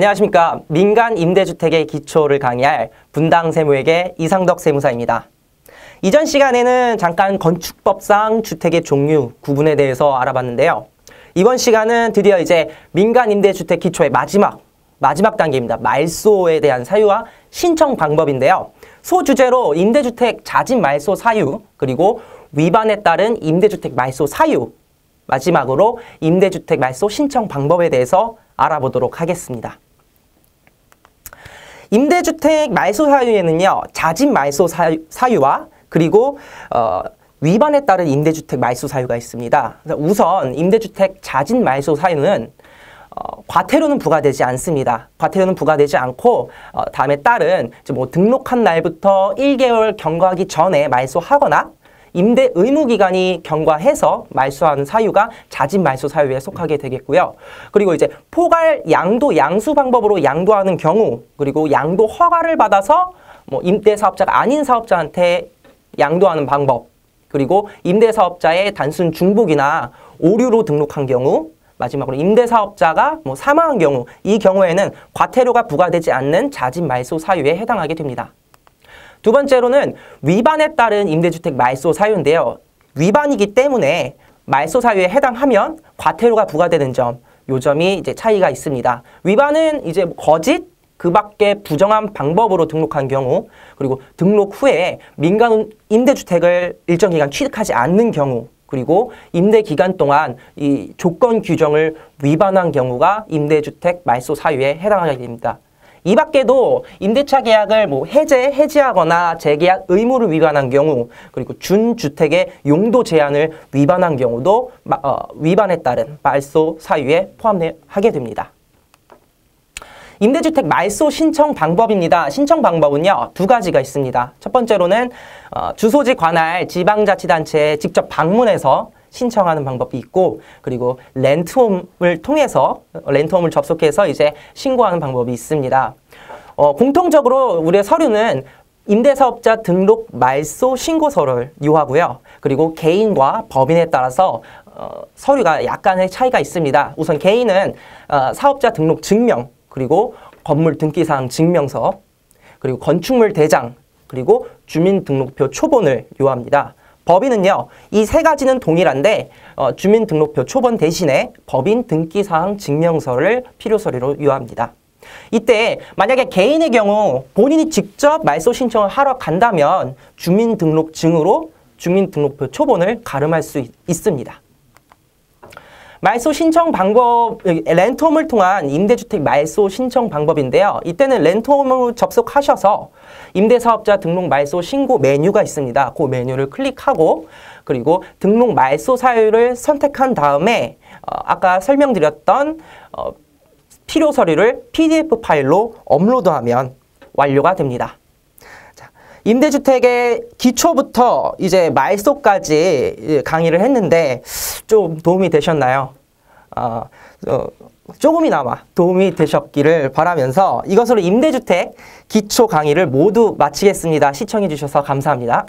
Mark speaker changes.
Speaker 1: 안녕하십니까. 민간 임대주택의 기초를 강의할 분당 세무에게 이상덕 세무사입니다. 이전 시간에는 잠깐 건축법상 주택의 종류, 구분에 대해서 알아봤는데요. 이번 시간은 드디어 이제 민간 임대주택 기초의 마지막, 마지막 단계입니다. 말소에 대한 사유와 신청 방법인데요. 소주제로 임대주택 자진 말소 사유, 그리고 위반에 따른 임대주택 말소 사유, 마지막으로 임대주택 말소 신청 방법에 대해서 알아보도록 하겠습니다. 임대주택 말소 사유에는요. 자진 말소 사유, 와 그리고 어, 위반에 따른 임대주택 말소 사유가 있습니다. 우선 임대주택 자진 말소 사유는 어, 과태료는 부과되지 않습니다. 과태료는 부과되지 않고 어, 다음에 따른 뭐 등록한 날부터 1개월 경과하기 전에 말소하거나 임대 의무 기간이 경과해서 말소하는 사유가 자진 말소 사유에 속하게 되겠고요. 그리고 이제 포괄 양도 양수 방법으로 양도하는 경우 그리고 양도 허가를 받아서 뭐 임대 사업자가 아닌 사업자한테 양도하는 방법 그리고 임대 사업자의 단순 중복이나 오류로 등록한 경우 마지막으로 임대사업자가 뭐 사망한 경우 이 경우에는 과태료가 부과되지 않는 자진 말소 사유에 해당하게 됩니다. 두 번째로는 위반에 따른 임대주택 말소 사유인데요. 위반이기 때문에 말소 사유에 해당하면 과태료가 부과되는 점, 요 점이 이제 차이가 있습니다. 위반은 이제 거짓, 그 밖에 부정한 방법으로 등록한 경우, 그리고 등록 후에 민간 임대주택을 일정 기간 취득하지 않는 경우, 그리고 임대 기간 동안 이 조건 규정을 위반한 경우가 임대주택 말소 사유에 해당하게 됩니다. 이 밖에도 임대차 계약을 뭐 해제, 해지하거나 재계약 의무를 위반한 경우 그리고 준주택의 용도 제한을 위반한 경우도 어, 위반에 따른 말소 사유에 포함하게 됩니다. 임대주택 말소 신청 방법입니다. 신청 방법은요. 두 가지가 있습니다. 첫 번째로는 어, 주소지 관할 지방자치단체에 직접 방문해서 신청하는 방법이 있고 그리고 렌트홈을 통해서 렌트홈을 접속해서 이제 신고하는 방법이 있습니다. 어, 공통적으로 우리의 서류는 임대사업자 등록 말소 신고서를 요하고요. 그리고 개인과 법인에 따라서 어, 서류가 약간의 차이가 있습니다. 우선 개인은 어, 사업자 등록 증명 그리고 건물 등기사항 증명서 그리고 건축물 대장 그리고 주민등록표 초본을 요합니다. 법인은요. 이 세 가지는 동일한데 어, 주민등록표 초본 대신에 법인 등기사항 증명서를 필요서류로 요합니다. 이때 만약에 개인의 경우 본인이 직접 말소 신청을 하러 간다면 주민등록증으로 주민등록표 초본을 가름할 수 있, 있습니다. 말소 신청 방법, 렌트홈을 통한 임대주택 말소 신청 방법인데요. 이때는 렌트홈을 접속하셔서 임대사업자 등록 말소 신고 메뉴가 있습니다. 그 메뉴를 클릭하고 그리고 등록 말소 사유를 선택한 다음에 어, 아까 설명드렸던 어, 필요 서류를 PDF 파일로 업로드하면 완료가 됩니다. 임대주택의 기초부터 이제 말소까지 강의를 했는데 좀 도움이 되셨나요? 어, 어, 조금이나마 도움이 되셨기를 바라면서 이것으로 임대주택 기초 강의를 모두 마치겠습니다. 시청해 주셔서 감사합니다.